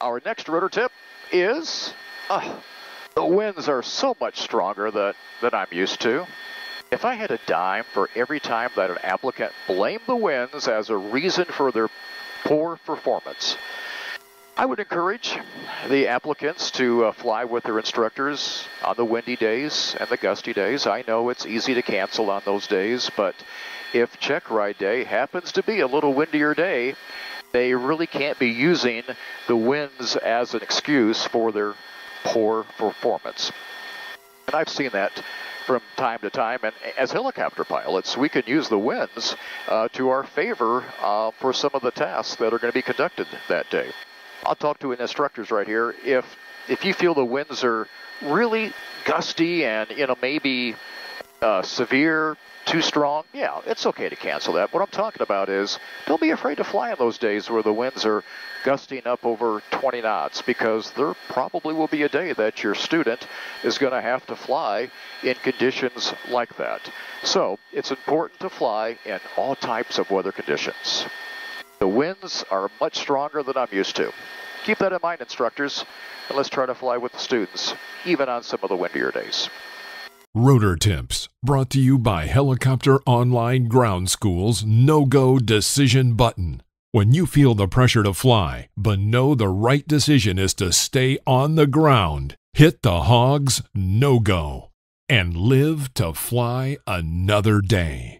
Our next rotor tip is uh, the winds are so much stronger than, than I'm used to. If I had a dime for every time that an applicant blamed the winds as a reason for their poor performance, I would encourage the applicants to uh, fly with their instructors on the windy days and the gusty days. I know it's easy to cancel on those days, but if check ride day happens to be a little windier day, they really can't be using the winds as an excuse for their poor performance. And I've seen that from time to time. And as helicopter pilots, we can use the winds uh, to our favor uh, for some of the tasks that are going to be conducted that day. I'll talk to instructors right here. If if you feel the winds are really gusty and you know maybe uh, severe, too strong, yeah, it's okay to cancel that. What I'm talking about is don't be afraid to fly on those days where the winds are gusting up over 20 knots because there probably will be a day that your student is going to have to fly in conditions like that. So it's important to fly in all types of weather conditions. The winds are much stronger than I'm used to. Keep that in mind, instructors, and let's try to fly with the students, even on some of the windier days. Rotor Tips, brought to you by Helicopter Online Ground School's No Go Decision Button. When you feel the pressure to fly, but know the right decision is to stay on the ground, hit the HOGS no go and live to fly another day.